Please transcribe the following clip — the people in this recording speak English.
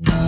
Bye.